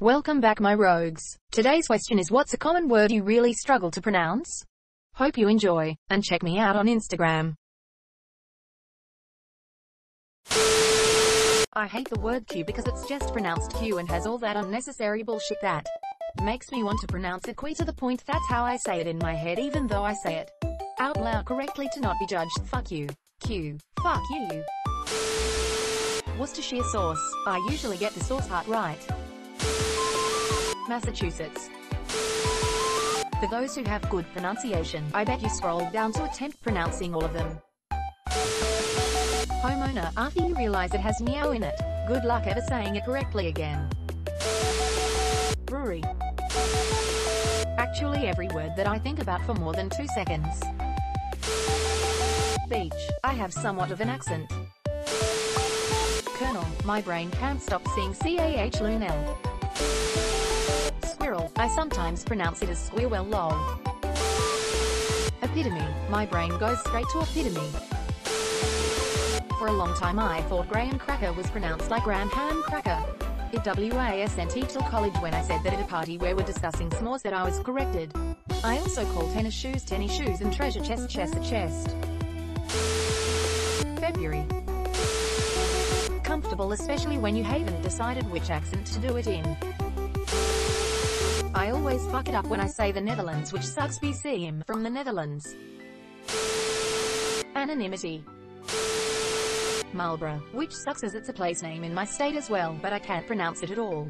Welcome back my rogues. Today's question is what's a common word you really struggle to pronounce? Hope you enjoy, and check me out on Instagram. I hate the word Q because it's just pronounced Q and has all that unnecessary bullshit that makes me want to pronounce it Q to the point that's how I say it in my head even though I say it out loud correctly to not be judged. Fuck you. Q. Fuck you. Worcestershire sauce. I usually get the sauce part right. Massachusetts. For those who have good pronunciation, I bet you scroll down to attempt pronouncing all of them. Homeowner, after you realize it has meow in it, good luck ever saying it correctly again. Brewery. Actually every word that I think about for more than two seconds. Beach. I have somewhat of an accent. My brain can't stop seeing C-A-H Lunel. Squirrel. I sometimes pronounce it as squirrel lol. Epitome. My brain goes straight to epitome. For a long time I thought Graham Cracker was pronounced like Graham Ham Cracker. It wasn't till college when I said that at a party where we're discussing s'mores that I was corrected. I also call tennis shoes tennis shoes and treasure chest chest a chest. February. Especially when you haven't decided which accent to do it in. I always fuck it up when I say the Netherlands which sucks BCM from the Netherlands. Anonymity. Marlborough, which sucks as it's a place name in my state as well, but I can't pronounce it at all.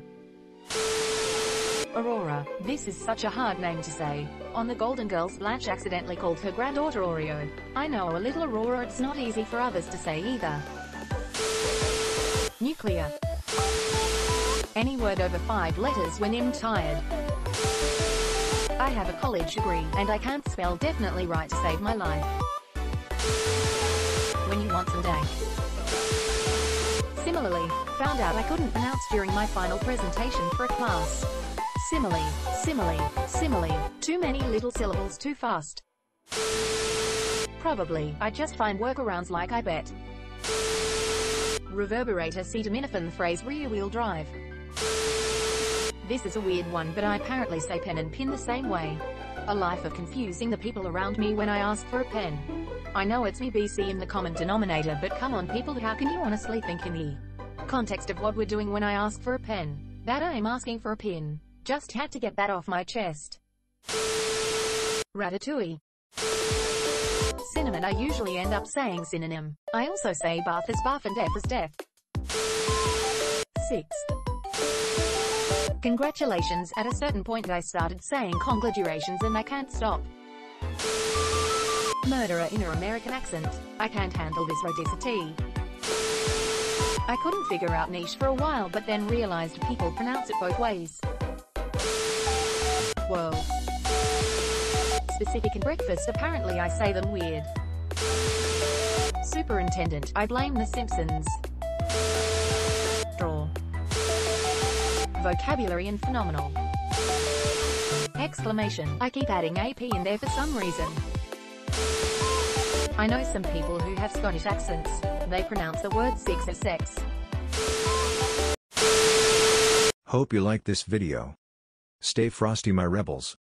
Aurora. This is such a hard name to say. On the Golden Girls Blanche accidentally called her granddaughter Oreo. I know a little Aurora it's not easy for others to say either. Nuclear. Any word over five letters when I'm tired. I have a college degree, and I can't spell definitely right to save my life. When you want some day. Similarly, found out I couldn't pronounce during my final presentation for a class. Simile, simile, simile, too many little syllables too fast. Probably, I just find workarounds like I bet. Reverberator acetaminophen phrase rear-wheel drive. This is a weird one but I apparently say pen and pin the same way. A life of confusing the people around me when I ask for a pen. I know it's me BC in the common denominator but come on people how can you honestly think in the context of what we're doing when I ask for a pen? That I'm asking for a pin. Just had to get that off my chest. Ratatouille. Cinnamon I usually end up saying synonym. I also say bath as bath and death as death. 6. Congratulations, at a certain point I started saying congratulations and I can't stop. Murderer in an American accent. I can't handle this rodicity. I couldn't figure out niche for a while but then realized people pronounce it both ways. Whoa. Specific and breakfast apparently I say them weird. Superintendent, I blame the Simpsons. Draw. Vocabulary and phenomenal. Exclamation, I keep adding AP in there for some reason. I know some people who have Scottish accents. They pronounce the word six as sex. Hope you liked this video. Stay frosty my rebels.